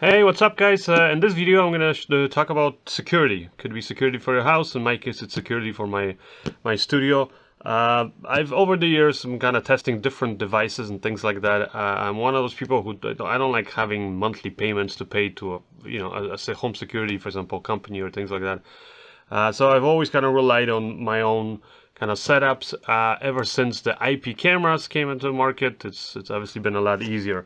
Hey, what's up guys? Uh, in this video I'm going to uh, talk about security. Could be security for your house, in my case it's security for my, my studio. Uh, I've over the years I'm kind of testing different devices and things like that. Uh, I'm one of those people who I don't like having monthly payments to pay to a you know a, a home security for example company or things like that. Uh, so I've always kind of relied on my own kind of setups. Uh, ever since the IP cameras came into the market, it's it's obviously been a lot easier.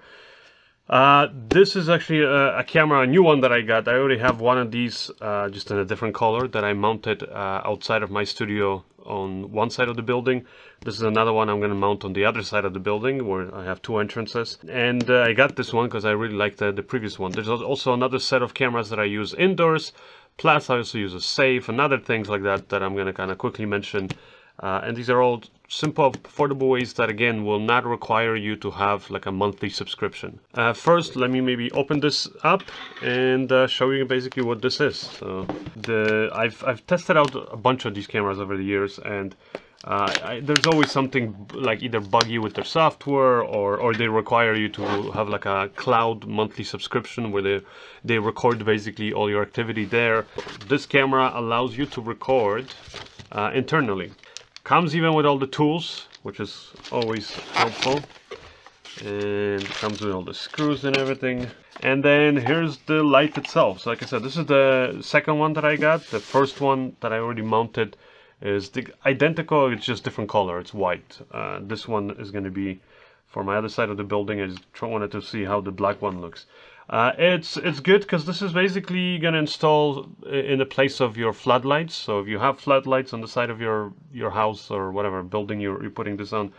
Uh, this is actually a, a, camera, a new one that I got. I already have one of these, uh, just in a different color, that I mounted uh, outside of my studio on one side of the building. This is another one I'm going to mount on the other side of the building, where I have two entrances. And uh, I got this one because I really liked the, the previous one. There's also another set of cameras that I use indoors, plus I also use a safe and other things like that that I'm going to kind of quickly mention uh, and these are all simple, affordable ways that again will not require you to have like a monthly subscription. Uh, first, let me maybe open this up and uh, show you basically what this is. So the I've I've tested out a bunch of these cameras over the years, and uh, I, there's always something like either buggy with their software or, or they require you to have like a cloud monthly subscription where they, they record basically all your activity there. This camera allows you to record uh, internally. Comes even with all the tools, which is always helpful. And comes with all the screws and everything. And then here's the light itself. So like I said, this is the second one that I got. The first one that I already mounted is the identical, it's just different color, it's white. Uh, this one is going to be for my other side of the building. I just wanted to see how the black one looks. Uh, it's it's good because this is basically going to install in the place of your floodlights. So if you have floodlights on the side of your your house or whatever building you're, you're putting this on,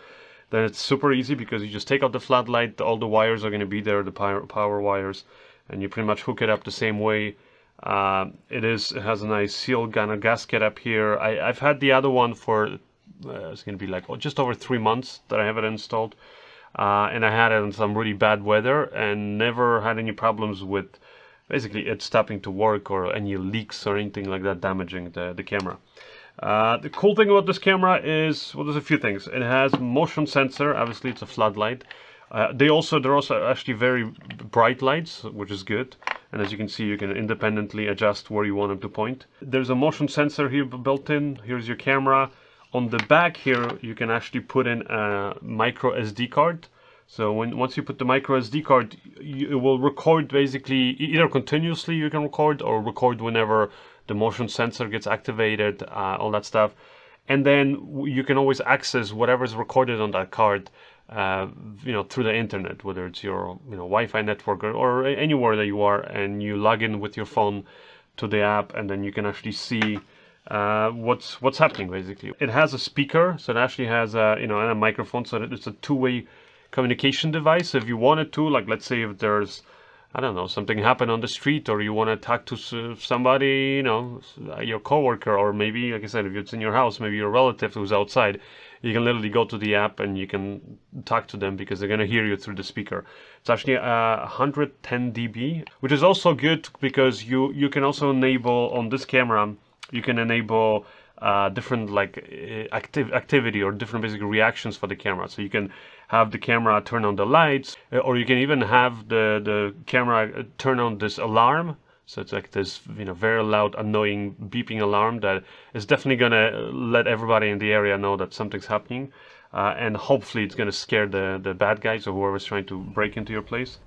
then it's super easy because you just take out the floodlight. All the wires are going to be there, the power, power wires, and you pretty much hook it up the same way. Uh, it is it has a nice seal gun a gasket up here. I, I've had the other one for uh, it's going to be like oh, just over three months that I have it installed. Uh, and I had it in some really bad weather and never had any problems with basically it stopping to work or any leaks or anything like that damaging the, the camera. Uh, the cool thing about this camera is, well, there's a few things. It has motion sensor, obviously it's a floodlight. Uh, they also, they're also actually very bright lights, which is good. And as you can see, you can independently adjust where you want them to point. There's a motion sensor here built in. Here's your camera. On the back here, you can actually put in a micro SD card. So when once you put the micro SD card, you, it will record basically either continuously you can record or record whenever the motion sensor gets activated, uh, all that stuff. And then you can always access whatever is recorded on that card, uh, you know, through the internet, whether it's your you know Wi-Fi network or, or anywhere that you are, and you log in with your phone to the app, and then you can actually see uh, what's what's happening basically. It has a speaker, so it actually has a you know and a microphone, so it's a two-way communication device. If you wanted to, like let's say if there's I don't know something happened on the street, or you want to talk to somebody, you know, your coworker, or maybe like I said, if it's in your house, maybe your relative who's outside, you can literally go to the app and you can talk to them because they're gonna hear you through the speaker. It's actually uh, 110 dB, which is also good because you you can also enable on this camera you can enable uh, different like uh, active activity or different basic reactions for the camera. So you can have the camera turn on the lights, uh, or you can even have the the camera uh, turn on this alarm. So it's like this, you know, very loud, annoying beeping alarm that is definitely gonna let everybody in the area know that something's happening, uh, and hopefully it's gonna scare the the bad guys or whoever's trying to break into your place.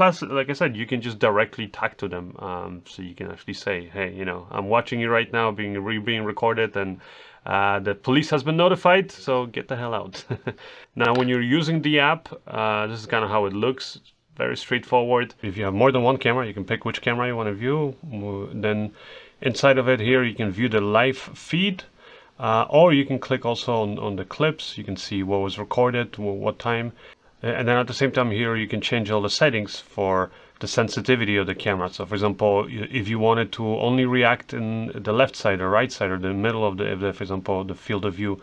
Plus, like I said, you can just directly talk to them. Um, so you can actually say, hey, you know, I'm watching you right now, being re being recorded, and uh, the police has been notified, so get the hell out. now, when you're using the app, uh, this is kind of how it looks. Very straightforward. If you have more than one camera, you can pick which camera you want to view. Then inside of it here, you can view the live feed. Uh, or you can click also on, on the clips. You can see what was recorded, what time. And then at the same time here you can change all the settings for the sensitivity of the camera. So for example, if you wanted to only react in the left side or right side or the middle of the, the for example, the field of view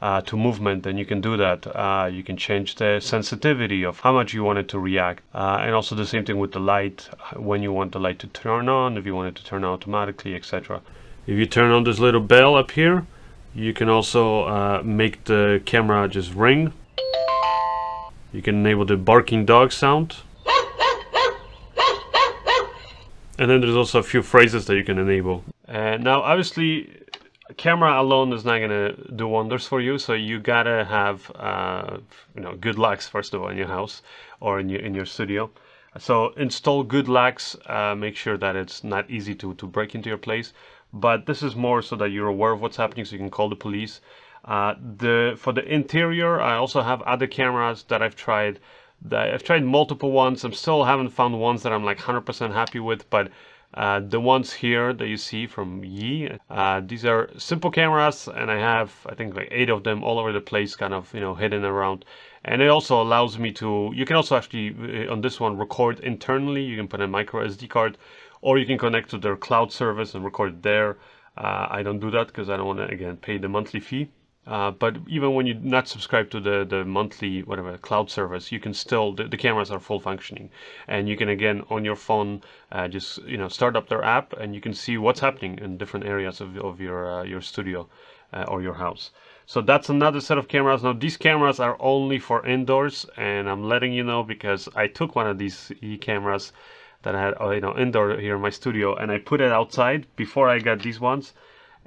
uh, to movement, then you can do that. Uh, you can change the sensitivity of how much you want it to react. Uh, and also the same thing with the light, when you want the light to turn on, if you want it to turn automatically, etc. If you turn on this little bell up here, you can also uh, make the camera just ring You can enable the barking dog sound. And then there's also a few phrases that you can enable. And now obviously camera alone is not gonna do wonders for you so you gotta have uh, you know good locks first of all in your house or in your in your studio so install good locks uh, make sure that it's not easy to to break into your place but this is more so that you're aware of what's happening so you can call the police uh, the for the interior I also have other cameras that I've tried that I've tried multiple ones. I'm still haven't found ones that I'm like 100% happy with but uh, the ones here that you see from Yi, uh, these are simple cameras and I have I think like eight of them all over the place kind of you know hidden around. And it also allows me to you can also actually uh, on this one record internally. You can put a micro SD card or you can connect to their cloud service and record there. Uh, I don't do that because I don't want to again pay the monthly fee uh, but even when you're not subscribed to the, the monthly whatever cloud service, you can still the, the cameras are full functioning, and you can again on your phone uh, just you know start up their app and you can see what's happening in different areas of, of your uh, your studio uh, or your house. So that's another set of cameras. Now these cameras are only for indoors, and I'm letting you know because I took one of these e cameras that I had uh, you know indoor here in my studio, and I put it outside before I got these ones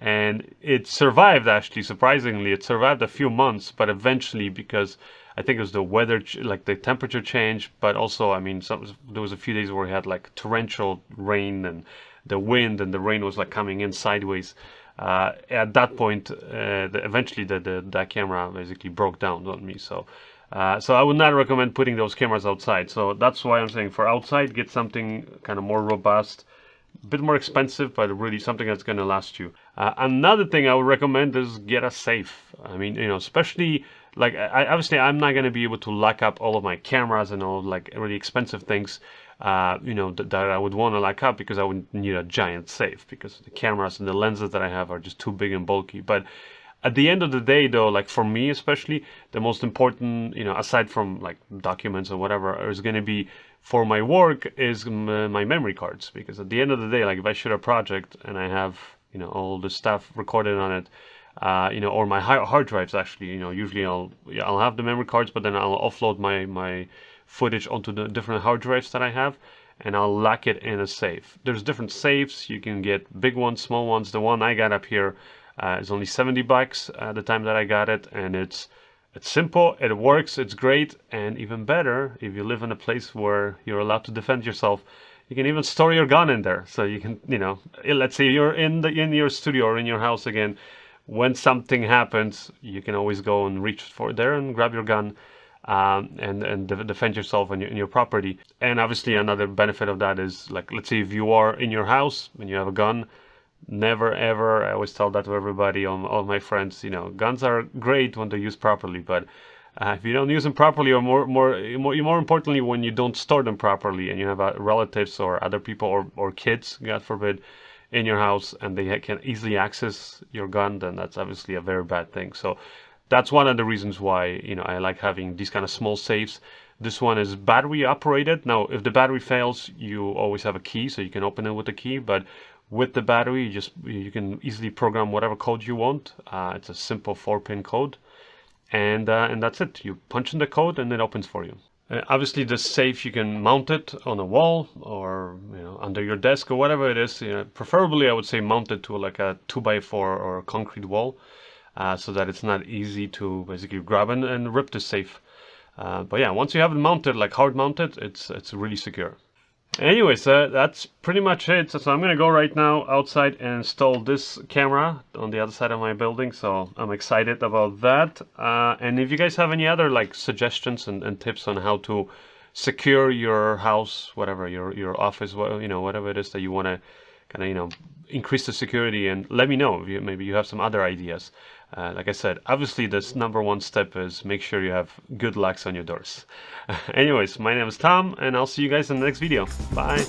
and it survived actually surprisingly. It survived a few months but eventually because i think it was the weather like the temperature change but also i mean some, there was a few days where we had like torrential rain and the wind and the rain was like coming in sideways. Uh, at that point uh, the, eventually the, the that camera basically broke down on me. So uh, so I would not recommend putting those cameras outside. So that's why I'm saying for outside, get something kind of more robust, a bit more expensive, but really something that's going to last you. Uh, another thing I would recommend is get a safe. I mean, you know, especially like I, obviously I'm not going to be able to lock up all of my cameras and all like really expensive things. Uh, you know th that I would want to lock up because I would need a giant safe because the cameras and the lenses that I have are just too big and bulky. But at the end of the day though like for me especially the most important you know aside from like documents or whatever is going to be for my work is my memory cards because at the end of the day like if i shoot a project and i have you know all the stuff recorded on it uh, you know or my hard drives actually you know usually i'll i'll have the memory cards but then i'll offload my my footage onto the different hard drives that i have and I'll lock it in a safe. There's different safes. You can get big ones, small ones. The one I got up here uh, it's only 70 bucks at the time that I got it, and it's it's simple, it works, it's great, and even better, if you live in a place where you're allowed to defend yourself, you can even store your gun in there. So you can, you know, eh, let's say you're in the in your studio or in your house again. When something happens, you can always go and reach for there and grab your gun. Um, and and defend yourself and your, and your property. And obviously, another benefit of that is like, let's say if you are in your house and you have a gun, never ever. I always tell that to everybody all, all my friends you know guns are great when they're used properly but uh, if you don't use them properly or more, more more importantly when you don't store them properly and you have uh, relatives or other people or, or kids god forbid in your house and they can easily access your gun then that's obviously a very bad thing. So that's one of the reasons why you know i like having these kind of small safes. This one is battery operated. Now if the battery fails you always have a key so you can open it with a key but with the battery you just you can easily program whatever code you want. Uh, it's a simple four pin code. And uh, and that's it. You punch in the code and it opens for you. Uh, obviously the safe you can mount it on a wall or you know under your desk or whatever it is. You know, preferably i would say mount it to like a 2 by 4 or a concrete wall uh, so that it's not easy to basically grab and, and rip the safe. Uh, but yeah once you have it mounted like hard mounted it's it's really secure Anyways, uh, that's pretty much it. So, so I'm gonna go right now outside and install this camera on the other side of my building. So I'm excited about that. Uh, and if you guys have any other like suggestions and, and tips on how to secure your house, whatever your your office, you know, whatever it is that you want to kind of you know increase the security, and let me know if you, maybe you have some other ideas. Uh, like I said, obviously this number one step is make sure you have good locks on your doors. Anyways, my name is Tom and I'll see you guys in the next video. Bye!